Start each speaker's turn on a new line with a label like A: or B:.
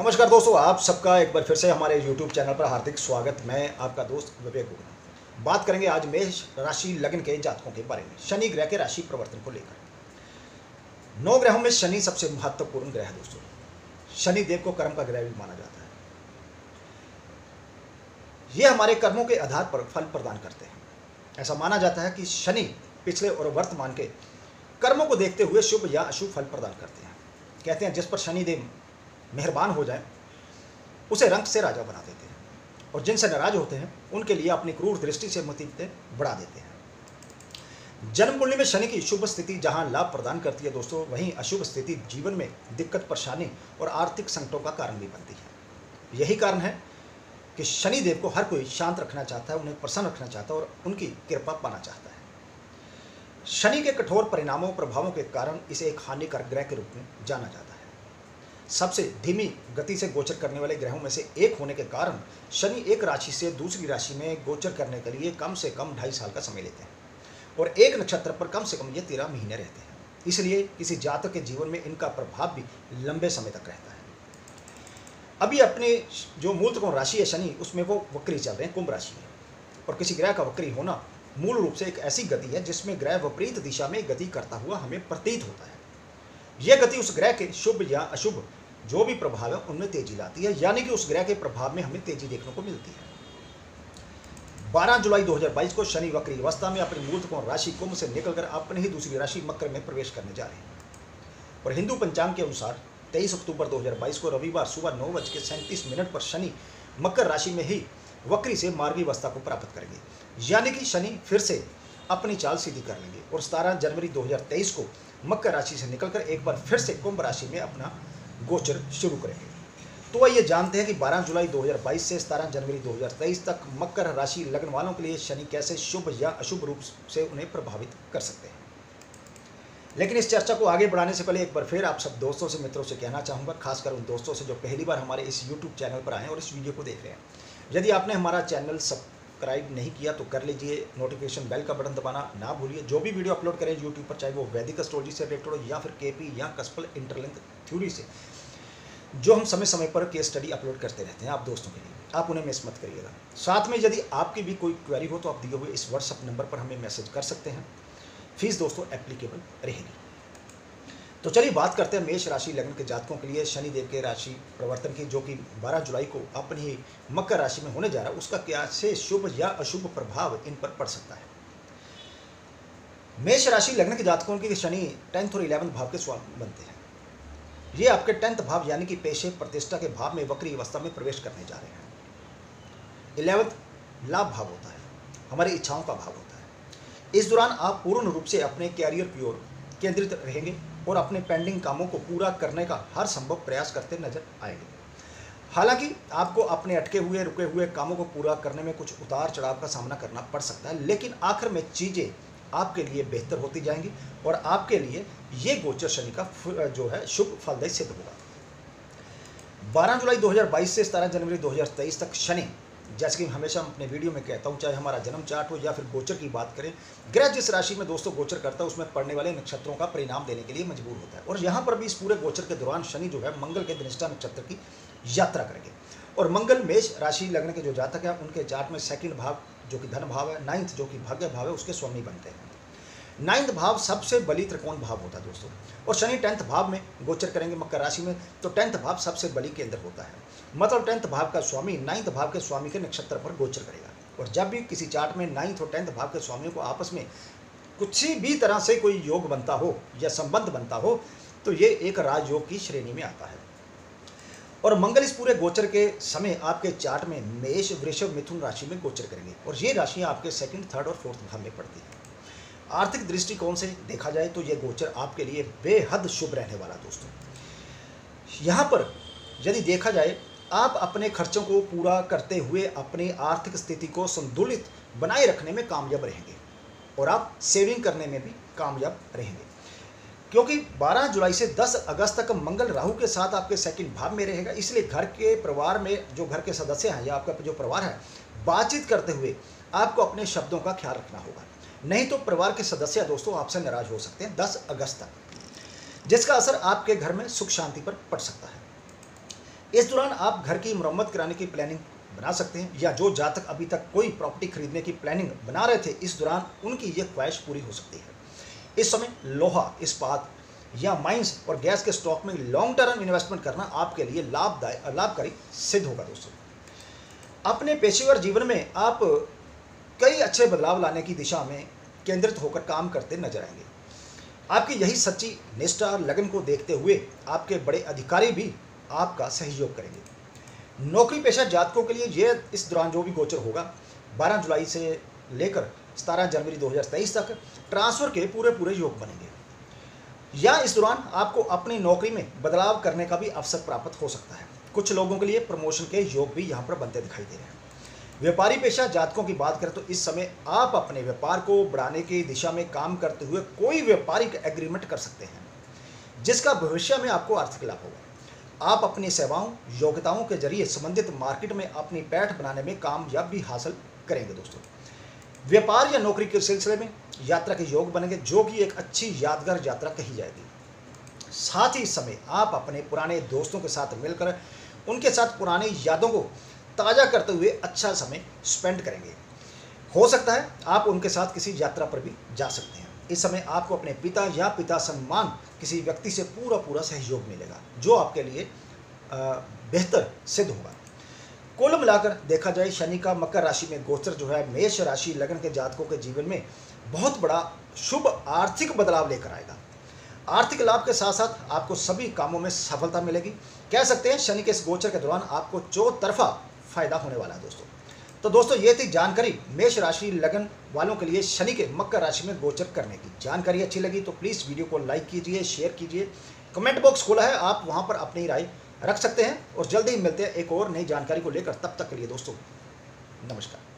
A: नमस्कार दोस्तों, आप सबका एक बार फिर से हमारे YouTube चैनल पर हार्दिक स्वागत। मैं आपका दोस्त विवेक गुप्ता बात करेंगे आज मेष राशि लग्न के जातकों के बारे में, शनि ग्रह के राशि परिवर्तन को लेकर। नौ ग्रहों में शनि सबसे महत्वपूर्ण ग्रह है दोस्तों। शनि देव को कर्म का ग्रह भी माना जाता है। ये हमारे कर्मों के आधार पर फल प्रदान करते हैं। ऐसा माना जाता है कि शनि पिछले और वर्तमान के कर्मों को देखते हुए शुभ या अशुभ फल प्रदान करते हैं। कहते हैं, जिस पर शनि देव मेहरबान हो जाए, उसे रंग से राजा बना देते हैं। और जिनसे नाराज़ होते हैं, उनके लिए अपनी क्रूर दृष्टि से मुसीबतें बढ़ा देते हैं। जन्म कुंडली में शनि की शुभ स्थिति जहाँ लाभ प्रदान करती है दोस्तों, वहीं अशुभ स्थिति जीवन में दिक्कत, परेशानी और आर्थिक संकटों का कारण भी बनती है। यही कारण है कि शनि देव को हर कोई शांत रखना चाहता है, उन्हें प्रसन्न रखना चाहता है और उनकी कृपा पाना चाहता है। शनि के कठोर परिणामों प्रभावों के कारण इसे एक हानिकारक ग्रह के रूप में जाना जाता है। सबसे धीमी गति से गोचर करने वाले ग्रहों में से एक होने के कारण शनि एक राशि से दूसरी राशि में गोचर करने के लिए कम से कम ढाई साल का समय लेते हैं और एक नक्षत्र पर कम से कम ये तेरह महीने रहते हैं। इसलिए किसी जातक के जीवन में इनका प्रभाव भी लंबे समय तक रहता है। अभी अपने जो मूल त्रिकोण राशि है शनि, उसमें वो वक्री चल रहे हैं, कुंभ राशि में। और किसी ग्रह का वक्री होना मूल रूप से एक ऐसी गति है जिसमें ग्रह विपरीत दिशा में गति करता हुआ हमें प्रतीत होता है। यह गति उस ग्रह के शुभ या अशुभ जो भी प्रभाव है, उनमें तेज़ी लाती है। यानी कि उस ग्रह के प्रभाव में हमें तेज़ी देखने को मिलती है। 12 जुलाई 2022 को शनि वक्री अवस्था में अपनी मूल त्रिकोण राशि कुंभ से निकलकर अपनी ही दूसरी राशि मकर में प्रवेश करने जा रहे हैं। और हिंदू पंचांग के अनुसार 23 अक्टूबर 2022 को रविवार सुबह नौ बज के मिनट पर शनि मकर राशि में ही वक्री से मार्गी अवस्था को प्राप्त करेंगे। यानी कि शनि फिर से अपनी चाल सीधी कर लेंगे। और सतारह जनवरी 2023 को मकर राशि से निकलकर एक बार फिर से कुंभ राशि में अपना गोचर शुरू करेंगे। तो आइए जानते हैं कि 12 जुलाई 2022 से 17 जनवरी 2023 तक मकर राशि लग्न वालों के लिए शनि कैसे शुभ या अशुभ रूप से उन्हें प्रभावित कर सकते हैं। लेकिन इस चर्चा को आगे बढ़ाने से पहले एक बार फिर आप सब दोस्तों से, मित्रों से कहना चाहूँगा, खासकर उन दोस्तों से जो पहली बार हमारे इस यूट्यूब चैनल पर आए और इस वीडियो को देख रहे हैं। यदि आपने हमारा चैनल सब्सक्राइब नहीं किया तो कर लीजिए नोटिफिकेशन बेल का बटन दबाना ना भूलिए। जो भी वीडियो अपलोड करें यूट्यूब पर, चाहे वो वैदिक एस्ट्रोलॉजी से रिलेटेड हो या फिर के या कस्पल इंटरलिंक थ्योरी से, जो हम समय समय पर केस स्टडी अपलोड करते रहते हैं आप दोस्तों के लिए, आप उन्हें मिस मत करिएगा। साथ में यदि आपकी भी कोई क्वेरी हो तो आप दिए हुए इस व्हाट्सअप नंबर पर हमें मैसेज कर सकते हैं। फ़ीस दोस्तों एप्लीकेबल रहेगी। तो चलिए बात करते हैं मेष राशि लग्न के जातकों के लिए। शनि देव के राशि प्रवर्तन की, जो कि 12 जुलाई को अपनी ही मकर राशि में होने जा रहा है, उसका क्या से शुभ या अशुभ प्रभाव इन पर पड़ सकता है? मेष राशि लग्न के जातकों के शनि टेंथ और इलेवंथ भाव के स्वामी बनते हैं। ये आपके टेंथ भाव, यानी कि पेशे प्रतिष्ठा के भाव में वक्री अवस्था में प्रवेश करने जा रहे हैं। इलेवंथ, लाभ भाव होता है। हमारी इच्छाओं का भाव होता है। इस दौरान आप पूर्ण रूप से अपने कैरियर की ओर केंद्रित रहेंगे। और अपने पेंडिंग कामों को पूरा करने का हर संभव प्रयास करते नज़र आएँगे। हालाँकि आपको अपने अटके हुए, रुके हुए कामों को पूरा करने में कुछ उतार चढ़ाव का सामना करना पड़ सकता है, लेकिन आखिर में चीज़ें आपके लिए बेहतर होती जाएँगी और आपके लिए ये गोचर शनि का जो है, शुभ फलदायी सिद्ध होगा। 12 जुलाई 2022 से 17 जनवरी 2023 तक शनि जैसे कि हमेशा अपने वीडियो में कहता हूँ, चाहे हमारा जन्म चार्ट हो या फिर गोचर की बात करें, ग्रह जिस राशि में दोस्तों गोचर करता है, उसमें पड़ने वाले नक्षत्रों का परिणाम देने के लिए मजबूर होता है। और यहाँ पर भी इस पूरे गोचर के दौरान शनि जो है मंगल के धनिष्ठा नक्षत्र की यात्रा करेंगे। और मंगल मेष राशि लग्न के जो जातक है, उनके चार्ट में सेकंड भाव जो कि धन भाव है, नाइन्थ जो कि भाग्य भाव है, उसके स्वामी बनते हैं। नाइन्थ भाव सबसे बली त्रिकोण भाव होता है दोस्तों। और शनि टेंथ भाव में गोचर करेंगे मकर राशि में तो टेंथ भाव सबसे बली के अंदर होता है। मतलब टेंथ भाव का स्वामी नाइन्थ भाव के स्वामी के नक्षत्र पर गोचर करेगा। और जब भी किसी चार्ट में नाइन्थ और टेंथ भाव के स्वामियों को आपस में कुछ भी तरह से कोई योग बनता हो या संबंध बनता हो तो ये एक राजयोग की श्रेणी में आता है। और मंगल इस पूरे गोचर के समय आपके चार्ट में मेष, वृषभ, मिथुन राशि में गोचर करेंगे। और ये राशियाँ आपके सेकंड थर्ड और फोर्थ भाव में पड़ती हैं। आर्थिक दृष्टिकोण से देखा जाए तो यह गोचर आपके लिए बेहद शुभ रहने वाला दोस्तों। यहाँ पर यदि देखा जाए, आप अपने खर्चों को पूरा करते हुए अपनी आर्थिक स्थिति को संतुलित बनाए रखने में कामयाब रहेंगे और आप सेविंग करने में भी कामयाब रहेंगे। क्योंकि 12 जुलाई से 10 अगस्त तक मंगल राहु के साथ आपके सेकंड भाव में रहेगा, इसलिए घर के परिवार में जो घर के सदस्य हैं या आपका जो परिवार है, बातचीत करते हुए आपको अपने शब्दों का ख्याल रखना होगा। नहीं तो परिवार के सदस्य दोस्तों आपसे नाराज़ हो सकते हैं 10 अगस्त तक, जिसका असर आपके घर में सुख शांति पर पड़ सकता है। इस दौरान आप घर की मरम्मत कराने की प्लानिंग बना सकते हैं, या जो जातक अभी तक कोई प्रॉपर्टी खरीदने की प्लानिंग बना रहे थे, इस दौरान उनकी ये ख्वाहिश पूरी हो सकती है। इस समय लोहा, इस्पात या माइंस और गैस के स्टॉक में लॉन्ग टर्म इन्वेस्टमेंट करना आपके लिए लाभदायक लाभकारी सिद्ध होगा दोस्तों। अपने पेशेवर जीवन में आप कई अच्छे बदलाव लाने की दिशा में केंद्रित होकर काम करते नज़र आएँगे। आपकी यही सच्ची निष्ठा और लगन को देखते हुए आपके बड़े अधिकारी भी आपका सहयोग करेंगे। नौकरी पेशा जातकों के लिए ये इस दौरान जो भी गोचर होगा 12 जुलाई से लेकर 17 जनवरी 2023 तक ट्रांसफ़र के पूरे पूरे योग बनेंगे। या इस दौरान आपको अपनी नौकरी में बदलाव करने का भी अवसर प्राप्त हो सकता है। कुछ लोगों के लिए प्रमोशन के योग भी यहाँ पर बनते दिखाई दे रहे हैं। व्यापारी पेशा जातकों की बात करें तो इस समय आप अपने व्यापार को बढ़ाने की दिशा में काम करते हुए कोई व्यापारिक एग्रीमेंट कर सकते हैं, जिसका भविष्य में आपको आर्थिक लाभ होगा। आप अपनी सेवाओं, योग्यताओं के ज़रिए संबंधित मार्केट में अपनी पैठ बनाने में कामयाब भी हासिल करेंगे दोस्तों। व्यापार या नौकरी के सिलसिले में यात्रा के योग बनेंगे, जो कि एक अच्छी यादगार यात्रा कही जाएगी। साथ ही समय आप अपने पुराने दोस्तों के साथ मिलकर उनके साथ पुरानी यादों को ताज़ा करते हुए अच्छा समय स्पेंड करेंगे। हो सकता है आप उनके साथ किसी यात्रा पर भी जा सकते हैं। इस समय आपको अपने पिता या पिता सम्मान किसी व्यक्ति से पूरा पूरा सहयोग मिलेगा, जो आपके लिए बेहतर सिद्ध होगा। कुल मिलाकर देखा जाए, शनि का मकर राशि में गोचर जो है, मेष राशि लगन के जातकों के जीवन में बहुत बड़ा शुभ आर्थिक बदलाव लेकर आएगा। आर्थिक लाभ के साथ साथ आपको सभी कामों में सफलता मिलेगी। कह सकते हैं, शनि के इस गोचर के दौरान आपको चौतरफा फ़ायदा होने वाला है दोस्तों। तो दोस्तों, ये थी जानकारी मेष राशि लगन वालों के लिए शनि के मकर राशि में गोचर करने की। जानकारी अच्छी लगी तो प्लीज़ वीडियो को लाइक कीजिए शेयर कीजिए। कमेंट बॉक्स खोला है, आप वहाँ पर अपनी राय रख सकते हैं और जल्दी ही मिलते हैं एक और नई जानकारी को लेकर। तब तक के लिए दोस्तों, नमस्कार।